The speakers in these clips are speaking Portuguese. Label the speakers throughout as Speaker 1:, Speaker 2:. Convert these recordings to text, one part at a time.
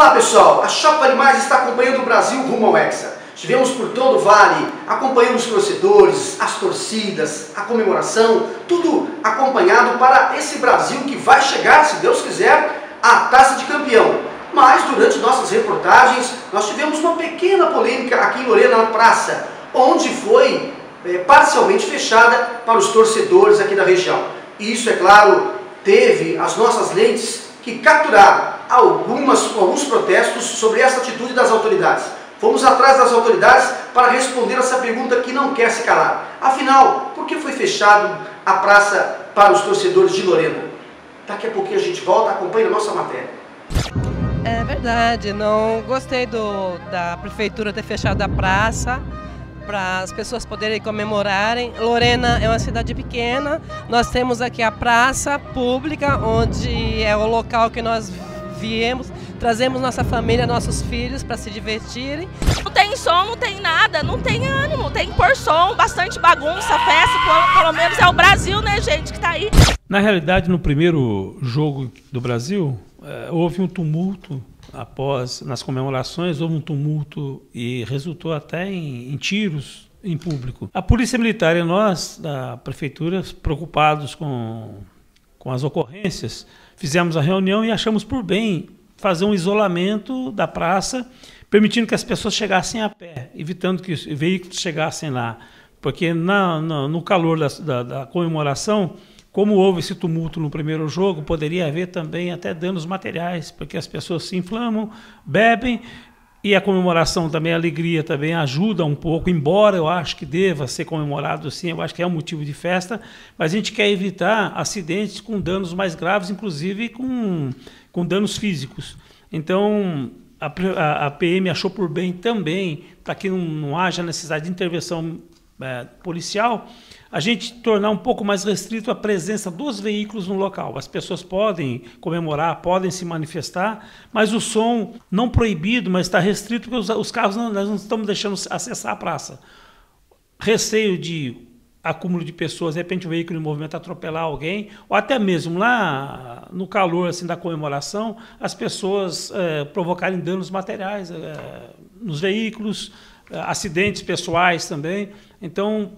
Speaker 1: Olá pessoal, a Shop Animais está acompanhando o Brasil rumo ao Hexa. Estivemos por todo o Vale, acompanhando os torcedores, as torcidas, a comemoração, tudo acompanhado para esse Brasil que vai chegar, se Deus quiser, à taça de campeão. Mas durante nossas reportagens, nós tivemos uma pequena polêmica aqui em Lorena, na praça, onde foi é, parcialmente fechada para os torcedores aqui da região. E isso, é claro, teve as nossas lentes que capturaram algumas, alguns protestos sobre essa atitude das autoridades. Fomos atrás das autoridades para responder essa pergunta que não quer se calar. Afinal, por que foi fechado a praça para os torcedores de Lorena? Daqui a pouquinho a gente volta, acompanha a nossa matéria.
Speaker 2: É verdade, não gostei do, da prefeitura ter fechado a praça para as pessoas poderem comemorarem. Lorena é uma cidade pequena, nós temos aqui a praça pública, onde é o local que nós viemos, trazemos nossa família, nossos filhos para se divertirem.
Speaker 3: Não tem som, não tem nada, não tem ânimo, tem por som, bastante bagunça, festa, pelo, pelo menos é o Brasil, né, gente, que está aí.
Speaker 4: Na realidade, no primeiro jogo do Brasil, é, houve um tumulto após, nas comemorações, houve um tumulto e resultou até em, em tiros em público. A Polícia Militar e nós, da Prefeitura, preocupados com, com as ocorrências, fizemos a reunião e achamos por bem fazer um isolamento da praça, permitindo que as pessoas chegassem a pé, evitando que os veículos chegassem lá. Porque na, na, no calor da, da, da comemoração, como houve esse tumulto no primeiro jogo, poderia haver também até danos materiais, porque as pessoas se inflamam, bebem, e a comemoração também, a alegria também ajuda um pouco, embora eu acho que deva ser comemorado sim, eu acho que é um motivo de festa, mas a gente quer evitar acidentes com danos mais graves, inclusive com, com danos físicos. Então, a, a, PM achou por bem também, para que não, não haja necessidade de intervenção é, policial, a gente tornar um pouco mais restrito a presença dos veículos no local. As pessoas podem comemorar, podem se manifestar, mas o som não proibido, mas está restrito porque os, os carros não, nós não estamos deixando acessar a praça. Receio de acúmulo de pessoas, de repente o veículo em movimento atropelar alguém, ou até mesmo lá no calor assim da comemoração, as pessoas é, provocarem danos materiais é, nos veículos, acidentes pessoais também. Então,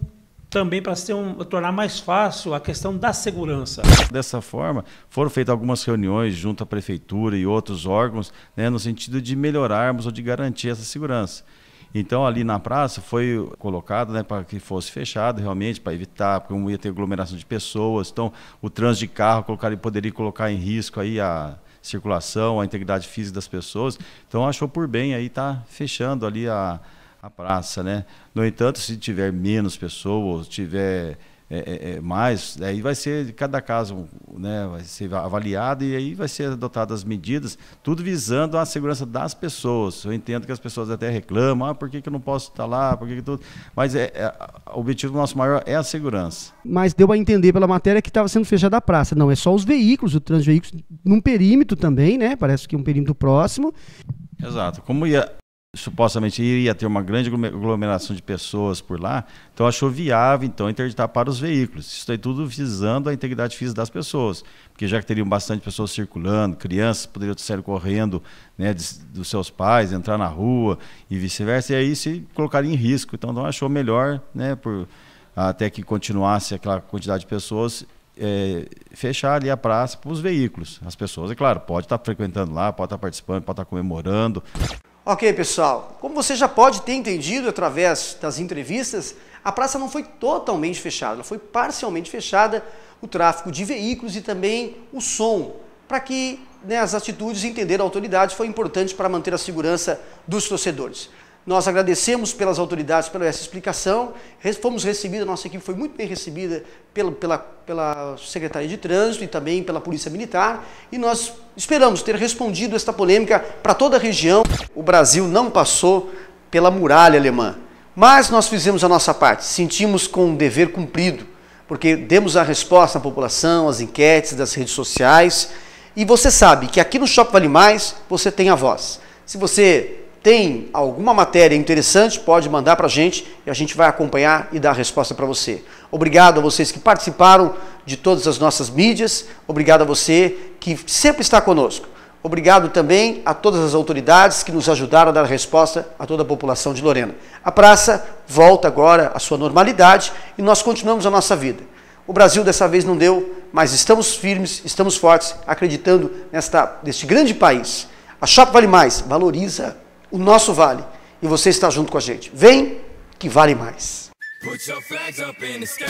Speaker 4: também para um, tornar mais fácil a questão da segurança.
Speaker 5: Dessa forma, foram feitas algumas reuniões junto à prefeitura e outros órgãos, né, no sentido de melhorarmos ou de garantir essa segurança. Então, ali na praça foi colocado né, para que fosse fechado realmente, para evitar, porque não ia ter aglomeração de pessoas. Então, o trânsito de carro colocar, poderia colocar em risco aí a circulação, a integridade física das pessoas. Então, achou por bem aí estar tá fechando ali a a praça, né? No entanto, se tiver menos pessoas, tiver é, é, é, mais, aí vai ser cada caso, né? Vai ser avaliado e aí vai ser adotadas as medidas, tudo visando a segurança das pessoas. Eu entendo que as pessoas até reclamam, ah, por que, que eu não posso estar lá, por que, que tudo, mas é, é, o objetivo nosso maior é a segurança.
Speaker 1: Mas deu a entender pela matéria que estava sendo fechada a praça. Não, é só os veículos, o trânsito de veículos, num perímetro também, né? Parece que um perímetro próximo.
Speaker 5: Exato. Como ia supostamente iria ter uma grande aglomeração de pessoas por lá, então achou viável então interditar para os veículos. Isso aí tudo visando a integridade física das pessoas, porque já que teriam bastante pessoas circulando, crianças poderiam sair correndo né, de, dos seus pais, entrar na rua e vice-versa, e aí se colocaria em risco. Então não achou melhor, né, por, até que continuasse aquela quantidade de pessoas, é, fechar ali a praça para os veículos. As pessoas, é claro, pode estar frequentando lá, pode estar participando, pode estar comemorando.
Speaker 1: Ok, pessoal, como você já pode ter entendido através das entrevistas, a praça não foi totalmente fechada, ela foi parcialmente fechada, o tráfego de veículos e também o som, para que né, as atitudes entender a autoridade foi importante para manter a segurança dos torcedores. Nós agradecemos pelas autoridades pela essa explicação. Fomos recebidos, nossa equipe foi muito bem recebida pela, pela, pela Secretaria de Trânsito e também pela Polícia Militar. E nós esperamos ter respondido esta polêmica para toda a região. O Brasil não passou pela muralha alemã, mas nós fizemos a nossa parte, sentimos com um dever cumprido, porque demos a resposta à população, às enquetes das redes sociais. E você sabe que aqui no Shopping Vale Mais você tem a voz. Se você tem alguma matéria interessante, pode mandar para a gente e a gente vai acompanhar e dar a resposta para você. Obrigado a vocês que participaram de todas as nossas mídias, obrigado a você que sempre está conosco. Obrigado também a todas as autoridades que nos ajudaram a dar resposta a toda a população de Lorena. A praça volta agora à sua normalidade e nós continuamos a nossa vida. O Brasil dessa vez não deu, mas estamos firmes, estamos fortes, acreditando nesta, neste grande país. A Shop Vale Mais valoriza o nosso vale, e você está junto com a gente. Vem que vale mais. Put your flags up in the sky.